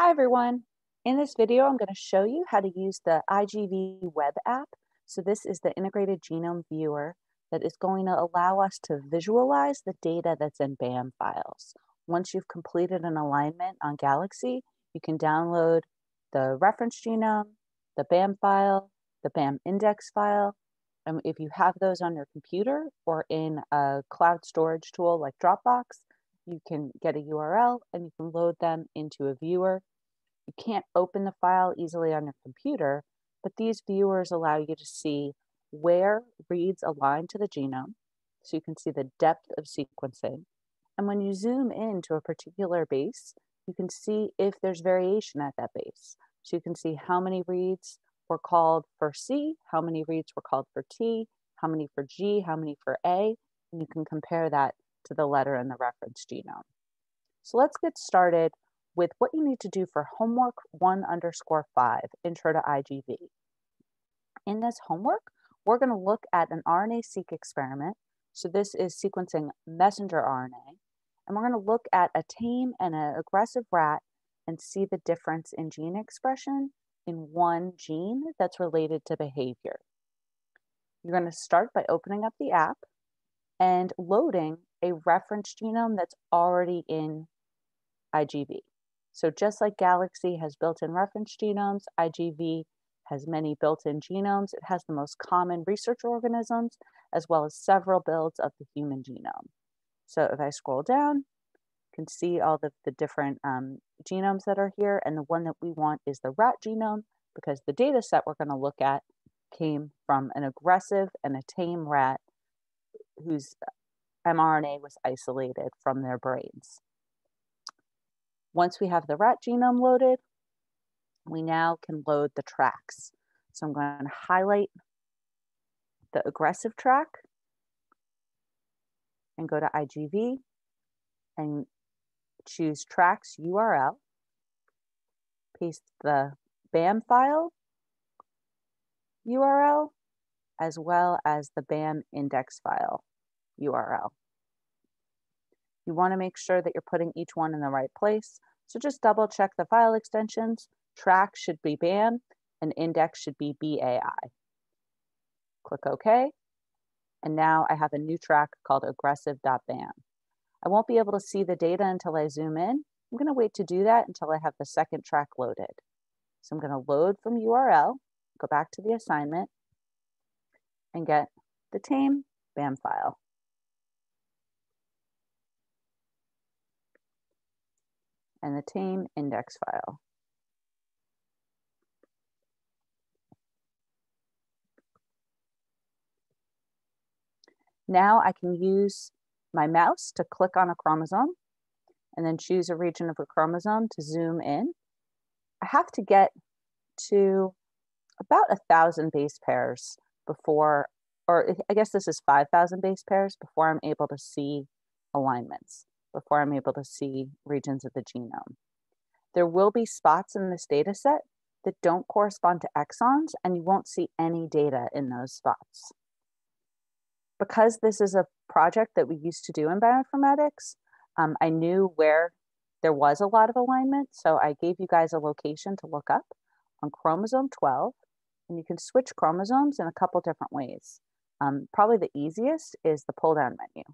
Hi everyone. In this video, I'm going to show you how to use the IGV web app. So this is the integrated genome viewer that is going to allow us to visualize the data that's in BAM files. Once you've completed an alignment on Galaxy, you can download the reference genome, the BAM file, the BAM index file. And if you have those on your computer or in a cloud storage tool like Dropbox, you can get a URL and you can load them into a viewer. You can't open the file easily on your computer, but these viewers allow you to see where reads align to the genome, so you can see the depth of sequencing. And when you zoom in to a particular base, you can see if there's variation at that base. So you can see how many reads were called for C, how many reads were called for T, how many for G, how many for A, and you can compare that to the letter in the reference genome. So let's get started with what you need to do for homework one underscore five, intro to IGV. In this homework, we're gonna look at an RNA-seq experiment. So this is sequencing messenger RNA. And we're gonna look at a tame and an aggressive rat and see the difference in gene expression in one gene that's related to behavior. You're gonna start by opening up the app and loading a reference genome that's already in IGV. So just like Galaxy has built-in reference genomes, IGV has many built-in genomes. It has the most common research organisms, as well as several builds of the human genome. So if I scroll down, you can see all the, the different um, genomes that are here. And the one that we want is the rat genome, because the data set we're gonna look at came from an aggressive and a tame rat whose mRNA was isolated from their brains. Once we have the rat genome loaded, we now can load the tracks. So I'm going to highlight the aggressive track and go to IGV and choose tracks URL, paste the BAM file URL, as well as the BAM index file URL. You want to make sure that you're putting each one in the right place. So just double check the file extensions. Track should be BAM and index should be BAI. Click OK. And now I have a new track called aggressive.bam. I won't be able to see the data until I zoom in. I'm going to wait to do that until I have the second track loaded. So I'm going to load from URL, go back to the assignment, and get the tame BAM file. And the tame index file. Now I can use my mouse to click on a chromosome and then choose a region of a chromosome to zoom in. I have to get to about a thousand base pairs before, or I guess this is 5,000 base pairs before I'm able to see alignments before I'm able to see regions of the genome. There will be spots in this data set that don't correspond to exons, and you won't see any data in those spots. Because this is a project that we used to do in bioinformatics, um, I knew where there was a lot of alignment, so I gave you guys a location to look up on chromosome 12, and you can switch chromosomes in a couple different ways. Um, probably the easiest is the pull down menu.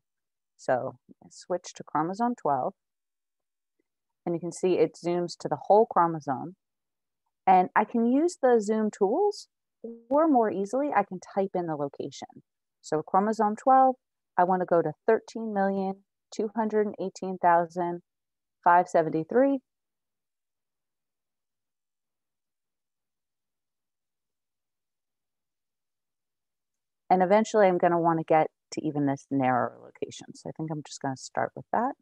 So switch to chromosome 12 and you can see it zooms to the whole chromosome. And I can use the zoom tools or more easily, I can type in the location. So chromosome 12, I want to go to 13,218,573. And eventually I'm going to want to get to even this narrower location. So I think I'm just going to start with that.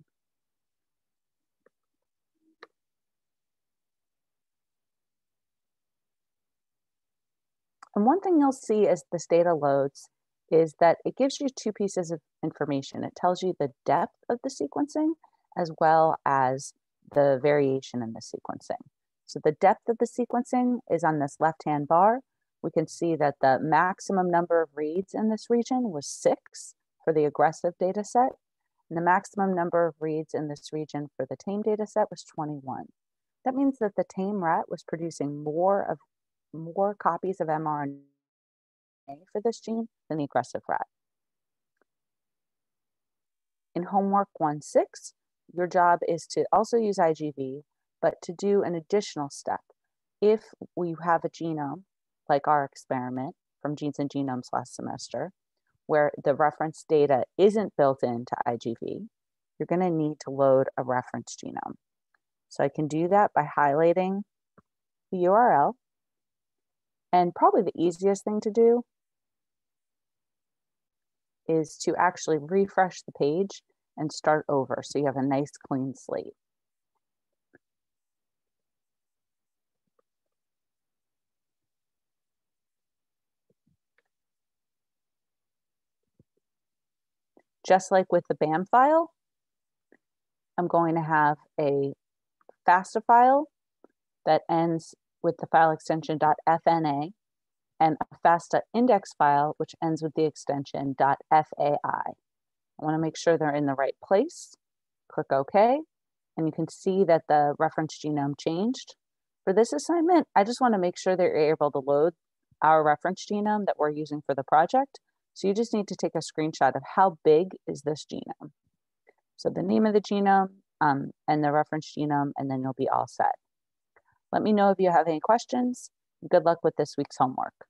And one thing you'll see as this data loads is that it gives you two pieces of information. It tells you the depth of the sequencing as well as the variation in the sequencing. So the depth of the sequencing is on this left-hand bar, we can see that the maximum number of reads in this region was six for the aggressive data set, and the maximum number of reads in this region for the tame data set was 21. That means that the tame rat was producing more of more copies of mRNA for this gene than the aggressive rat. In homework 1-6, your job is to also use IGV, but to do an additional step. If we have a genome, like our experiment from Genes and Genomes last semester, where the reference data isn't built into IGV, you're going to need to load a reference genome. So I can do that by highlighting the URL. And probably the easiest thing to do is to actually refresh the page and start over so you have a nice clean slate. Just like with the BAM file, I'm going to have a FASTA file that ends with the file extension .fna and a FASTA index file, which ends with the extension .fai. I wanna make sure they're in the right place. Click OK, and you can see that the reference genome changed. For this assignment, I just wanna make sure that you're able to load our reference genome that we're using for the project. So you just need to take a screenshot of how big is this genome. So the name of the genome um, and the reference genome, and then you'll be all set. Let me know if you have any questions. Good luck with this week's homework.